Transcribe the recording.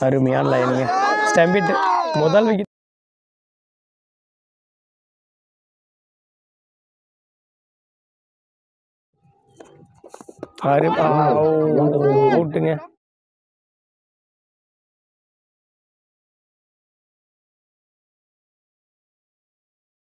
அருமையான லைனுங்க ஸ்டம்பிட்டு முதல் விக்கெட் அரு அவுட்டுங்க